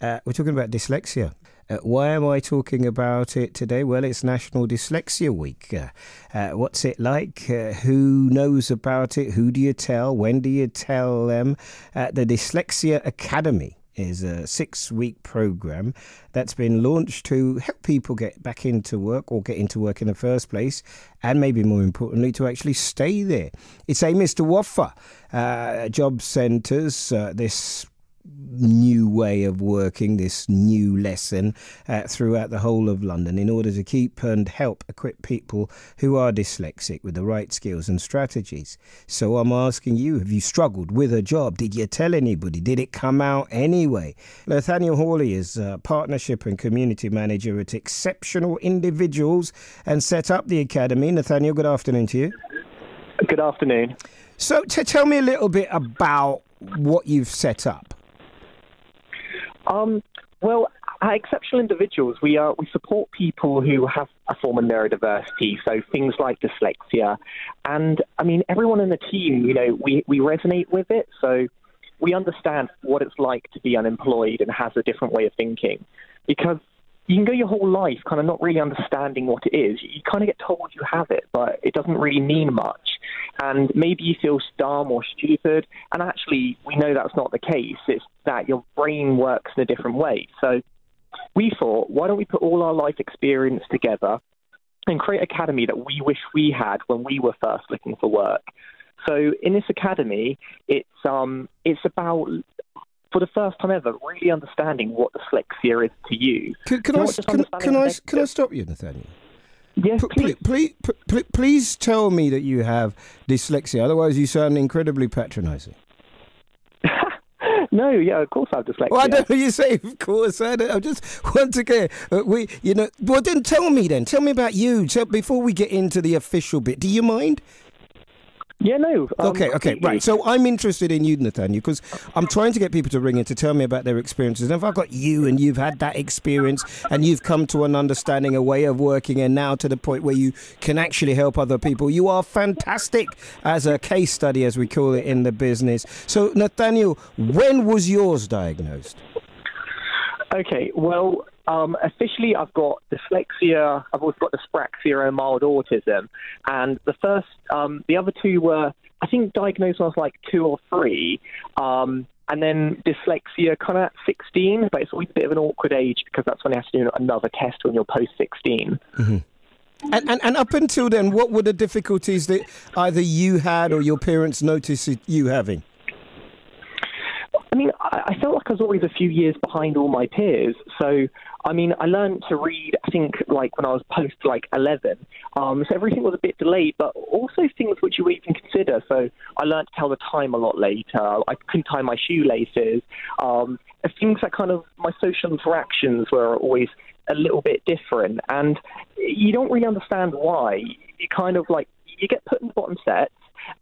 Uh, we're talking about dyslexia. Uh, why am I talking about it today? Well, it's National Dyslexia Week. Uh, uh, what's it like? Uh, who knows about it? Who do you tell? When do you tell them? Uh, the Dyslexia Academy is a six week program that's been launched to help people get back into work or get into work in the first place, and maybe more importantly, to actually stay there. Its a Mr. offer uh, job centres uh, this new way of working, this new lesson uh, throughout the whole of London in order to keep and help equip people who are dyslexic with the right skills and strategies. So I'm asking you, have you struggled with a job? Did you tell anybody? Did it come out anyway? Nathaniel Hawley is a partnership and community manager at Exceptional Individuals and set up the academy. Nathaniel, good afternoon to you. Good afternoon. So, to tell me a little bit about what you've set up. Um, well, exceptional individuals, we are we support people who have a form of neurodiversity, so things like dyslexia, and I mean everyone in the team, you know, we we resonate with it, so we understand what it's like to be unemployed and has a different way of thinking, because you can go your whole life kind of not really understanding what it is. You kind of get told you have it, but it doesn't really mean much. And maybe you feel dumb or stupid. And actually, we know that's not the case. It's that your brain works in a different way. So we thought, why don't we put all our life experience together and create an academy that we wish we had when we were first looking for work? So in this academy, it's um, it's about for the first time ever, really understanding what dyslexia is to you. Can, can I, can, can, I, can I stop you, Nathaniel? Yes, please. Please, please, please tell me that you have dyslexia. Otherwise, you sound incredibly patronising. No, yeah, of course I have dyslexia. Well, I don't know. You say, of course. I, don't, I just want to get uh, we, you know. Well, then tell me. Then tell me about you. So before we get into the official bit, do you mind? Yeah, no. Um, okay, okay, right. So I'm interested in you, Nathaniel, because I'm trying to get people to ring in to tell me about their experiences. And if I've got you and you've had that experience and you've come to an understanding, a way of working, and now to the point where you can actually help other people, you are fantastic as a case study, as we call it in the business. So, Nathaniel, when was yours diagnosed? Okay, well, um, officially, I've got dyslexia. I've also got dyspraxia and mild autism. And the first, um, the other two were, I think, diagnosed when I was like two or three. Um, and then dyslexia kind of at 16, but it's always a bit of an awkward age because that's when you have to do another test when you're post 16. Mm-hmm. And, and, and up until then, what were the difficulties that either you had or your parents noticed you having? I mean, I, felt like I was always a few years behind all my peers. So, I mean, I learned to read, I think, like when I was post like 11. Um, so everything was a bit delayed, but also things which you would even consider. So I learned to tell the time a lot later. I couldn't tie my shoelaces. Um, things that kind of, my social interactions were always a little bit different. And you don't really understand why. You kind of like, you get put in the bottom set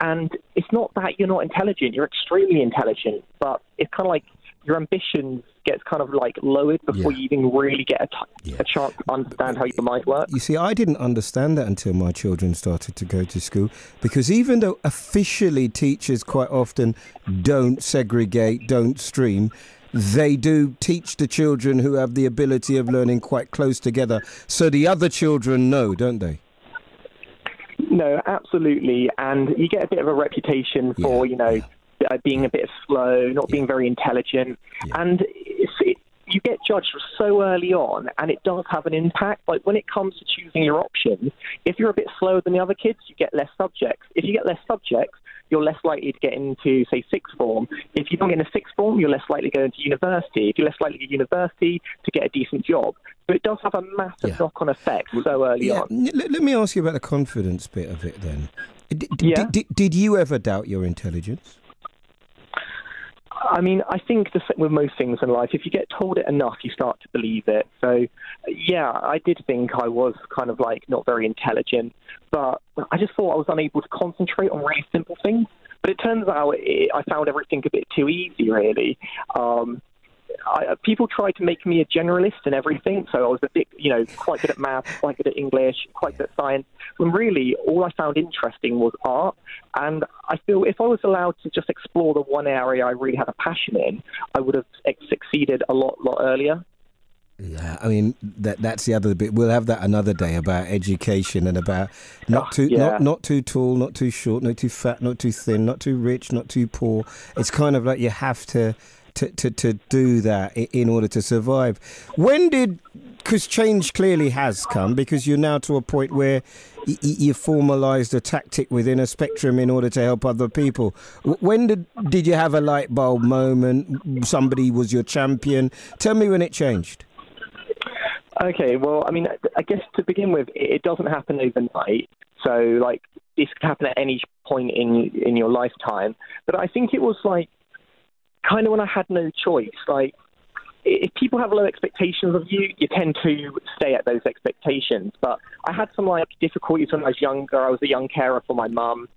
and it's not that you're not intelligent, you're extremely intelligent, but it's kind of like your ambitions gets kind of like lowered before yeah. you even really get a, t- yeah. a chance to understand how your mind works. You see, I didn't understand that until my children started to go to school because even though officially teachers quite often don't segregate, don't stream, they do teach the children who have the ability of learning quite close together so the other children know, don't they? No, absolutely. And you get a bit of a reputation for, yeah, you know, yeah. Uh, being a bit slow, not yeah. being very intelligent. And it, you get judged so early on, and it does have an impact. Like when it comes to choosing your options, if you're a bit slower than the other kids, you get less subjects. If you get less subjects, you're less likely to get into, say, sixth form. If you don't get into sixth form, you're less likely to go into university. If you're less likely to university to get a decent job. So it does have a massive yeah. knock-on effect so early yeah. on. Let, let, me ask you about the confidence bit of it then. D- yeah. did, did you ever doubt your intelligence? I mean, I think the, same with most things in life, if you get told it enough, you start to believe it. So, yeah, I did think I was kind of like not very intelligent, but I just thought I was unable to concentrate on really simple things. But it turns out it, I found everything a bit too easy, really. Um, I, uh, people tried to make me a generalist in everything. So I was a bit, you know, quite good at math, quite good at English, quite good at science. When really all I found interesting was art. And I feel if I was allowed to just explore the one area I really had a passion in, I would have succeeded a lot, lot earlier. Yeah, I mean that that's the other bit. We'll have that another day about education and about not ah, too yeah. not not too tall, not too short, not too fat, not too thin, not too rich, not too poor. It's kind of like you have to to to, to do that in order to survive. When did because change clearly has come because you're now to a point where y- you formalized a tactic within a spectrum in order to help other people. When did did you have a light bulb moment? Somebody was your champion. Tell me when it changed. Okay, well, I mean, I guess to begin with, it doesn't happen overnight. So, like, this could happen at any point in in your lifetime. But I think it was like kind of when I had no choice. Like, if people have low expectations of you, you tend to stay at those expectations. But I had some like difficulties when I was younger. I was a young carer for my mum,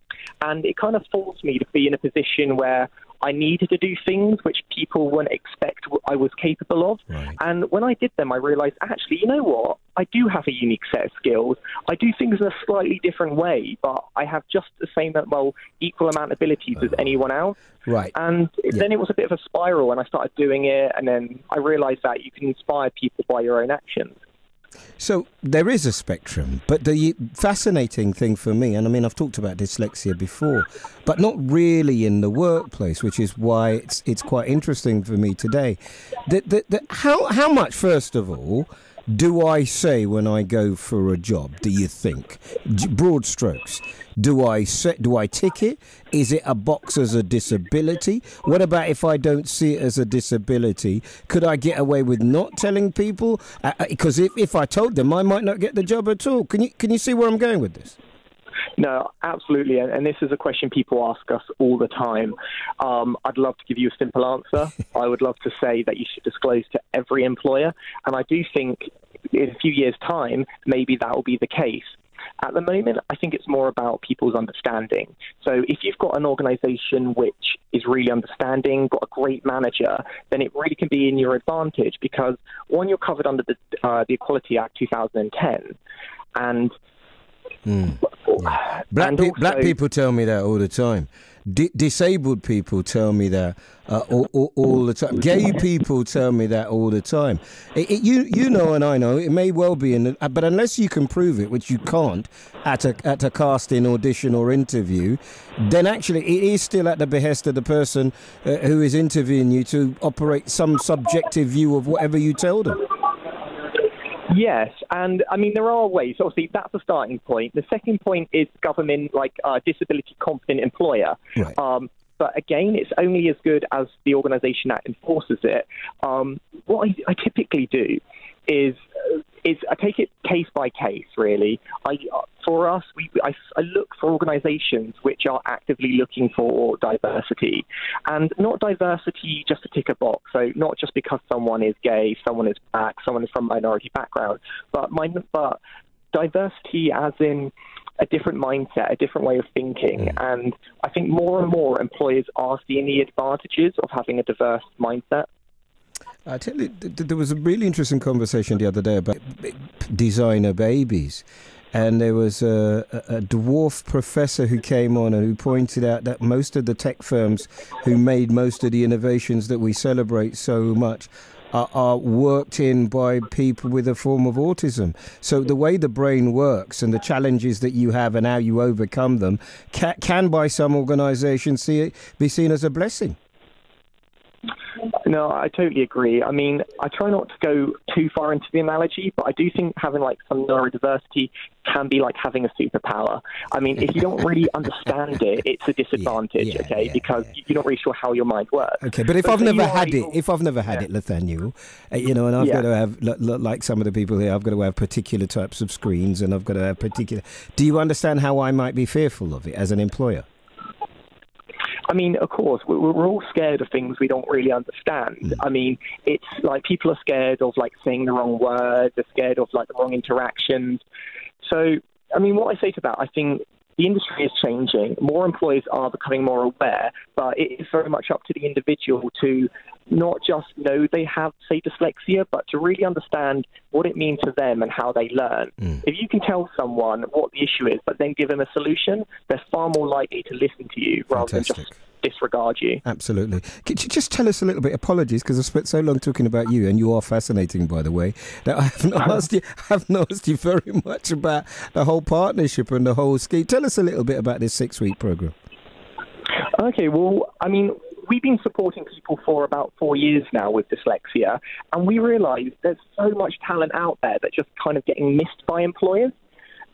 and it kind of forced me to be in a position where I needed to do things which people wouldn't expect I was capable of. Right. And when I did them, I realized actually, you know what? I do have a unique set of skills. I do things in a slightly different way, but I have just the same, uh, well, equal amount of abilities as oh. anyone else. Right. And yeah. then it was a bit of a spiral, and I started doing it, and then I realized that you can inspire people by your own actions. So there is a spectrum, but the fascinating thing for me, and I mean, I've talked about dyslexia before, but not really in the workplace, which is why it's it's quite interesting for me today. The, how how much, first of all, do I say when I go for a job? Do you think broad strokes? Do I set? Do I tick it? Is it a box as a disability? What about if I don't see it as a disability? Could I get away with not telling people? Because uh, uh if, if I told them, I might not get the job at all. Can you can you see where I'm going with this? No, absolutely. And, this is a question people ask us all the time. Um, I'd love to give you a simple answer. I would love to say that you should disclose to every employer. And I do think in a few years' time, maybe that will be the case. At the moment, I think it's more about people's understanding. So if you've got an organization which is really understanding, got a great manager, then it really can be in your advantage because one, you're covered under the, uh, the Equality Act 2010, and Mm. Yeah. Black, pe- also, black people tell me that all the time. D- disabled people tell me that uh, all, all, all, the time. Gay people tell me that all the time. It, it, you you know and I know it may well be in, the, uh, but unless you can prove it, which you can't at a at a casting audition or interview, then actually it is still at the behest of the person uh, who is interviewing you to operate some subjective view of whatever you tell them. Yes, and I mean there are ways. Obviously, that's the starting point. The second point is government, like uh, disability competent employer. Right. Um, but again, it's only as good as the organisation that enforces it. Um, what I, I, typically do is is I take it case by case. Really, I for us, we, I, I look for organisations which are actively looking for diversity, and not diversity just to tick a box. So not just because someone is gay, someone is black, someone is from minority background, but my, but diversity as in a different mindset, a different way of thinking. Mm. And I think more and more employers are seeing the advantages of having a diverse mindset. I tell you, th- there was a really interesting conversation the other day about designer babies. And there was a, a, dwarf professor who came on and who pointed out that most of the tech firms who made most of the innovations that we celebrate so much are, are, worked in by people with a form of autism. So the way the brain works and the challenges that you have and how you overcome them can, can by some organisations see be seen as a blessing. No, I totally agree. I mean, I try not to go too far into the analogy, but I do think having like some neurodiversity can be like having a superpower. I mean, if you don't really understand it, it's a disadvantage, yeah, yeah, okay? Yeah, because you're not really sure how your mind works. Okay, but if but I've never had able... it, if I've never had it, Nathaniel, uh, you know, and I've got to have, like some of the people here, I've got to have particular types of screens, and I've got to have particular. Do you understand how I might be fearful of it as an employer? I mean, of course, we're all scared of things we don't really understand. Mm. I mean, it's like people are scared of like saying the wrong words, they're scared of like the wrong interactions. So, I mean, what I say to that, I think the industry is changing. More employees are becoming more aware, but it is very much up to the individual to not just know they have, say, dyslexia, but to really understand what it means to them and how they learn. Mm. If you can tell someone what the issue is, but then give them a solution, they're far more likely to listen to you rather Fantastic. than just disregard you. Absolutely. Could you just tell us a little bit? Apologies, because I've spent so long talking about you, and you are fascinating, by the way. That I haven't asked you. I've not asked you very much about the whole partnership and the whole scheme. Tell us a little bit about this six-week program. Okay. Well, I mean, we've been supporting people for about four years now with dyslexia, and we realise there's so much talent out there that's just kind of getting missed by employers.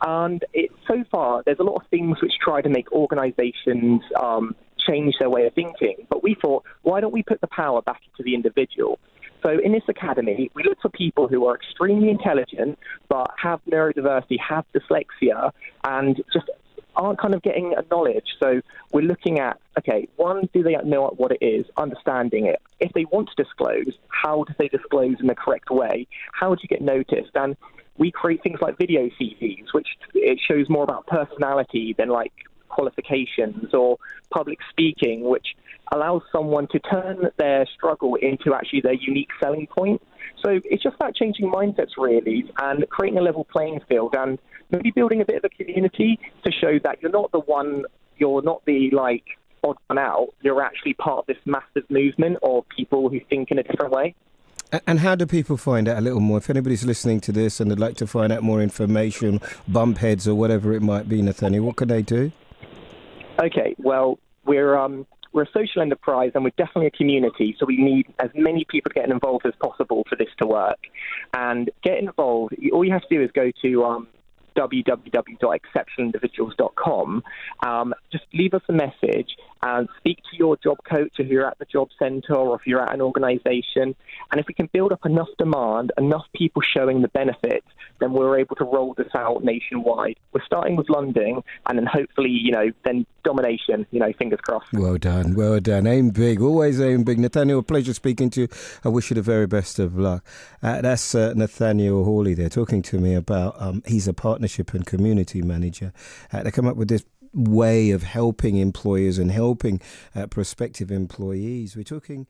And it, so far, there's a lot of things which try to make organisations um, change their way of thinking. But we thought, why don't we put the power back into the individual? So in this academy, we look for people who are extremely intelligent but have neurodiversity, have dyslexia, and just aren't kind of getting a knowledge. So we're looking at, okay, one, do they know what it is, understanding it? If they want to disclose, how do they disclose in the correct way? How do you get noticed? And we create things like video CVs, which it shows more about personality than like qualifications or public speaking, which allows someone to turn their struggle into actually their unique selling point. So it's just about changing mindsets, really, and creating a level playing field and maybe building a bit of a community to show that you're not the one, you're not the like odd one out, you're actually part of this massive movement of people who think in a different way. And how do people find out a little more? If anybody's listening to this and they'd like to find out more information, bump heads or whatever it might be, Nathaniel, what can they do? Okay, well, we're um, we're a social enterprise and we're definitely a community, so we need as many people getting involved as possible for this to work. And get involved. All you have to do is go to um, www.exceptionalindividuals.com. Um, just leave us a message and speak to your job coach if you're at the job centre or if you're at an organisation. And if we can build up enough demand, enough people showing the benefits, then we're able to roll this out nationwide. We're starting with London and then hopefully, you know, then domination, you know, fingers crossed. Well done, well done. Aim big, always aim big. Nathaniel, a pleasure speaking to you. I wish you the very best of luck. Uh, that's uh, Nathaniel Hawley there talking to me about, um, he's a partnership and community manager. Uh, they come up with this way of helping employers and helping uh, prospective employees. We're talking